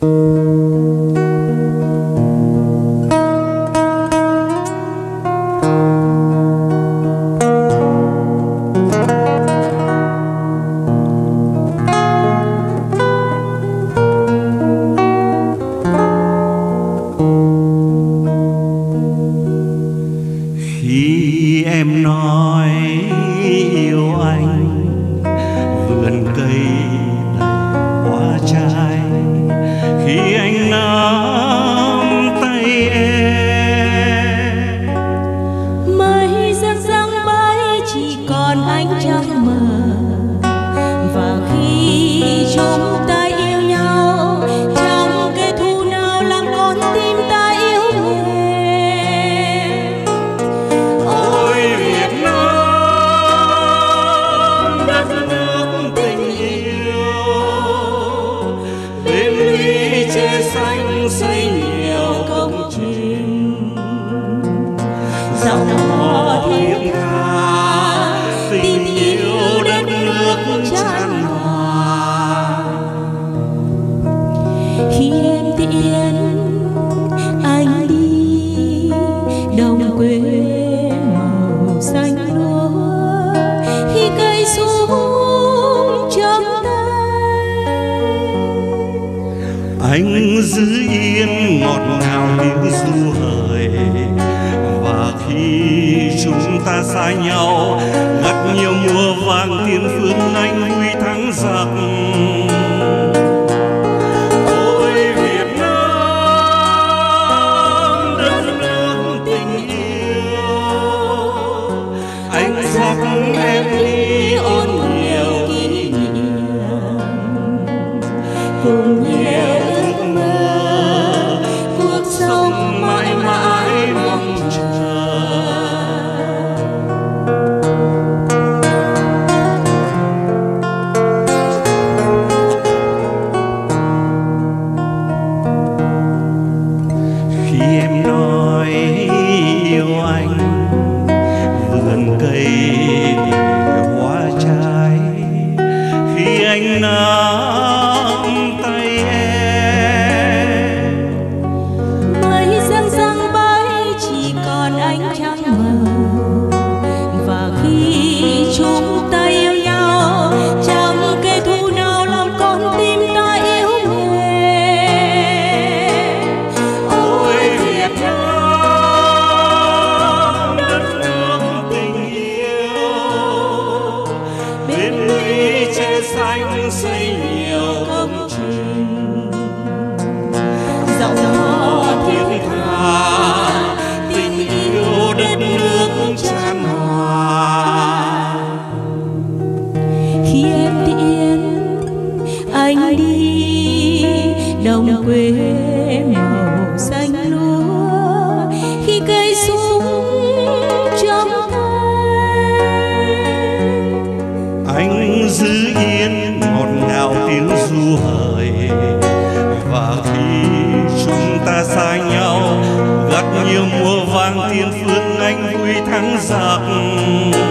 Khi em nói ánh trăng mờ. Và khi chúng ta yêu nhau chẳng kẻ thu nào làm con tim ta yêu mềm? Ôi, việt nam, đất nước tình yêu, bên ly che xanh xây nhiều công trình. Giọng anh giữ yên ngọt ngào tiếng du hời. Và khi chúng ta xa nhau gặt nhiều mùa vàng tiền phương anh huy thắng giặc. Cùng nhau না dạo gió thiên hạ tình yêu đất nước tràn hòa. Khi em tiễn anh đi, đồng quê giang giặc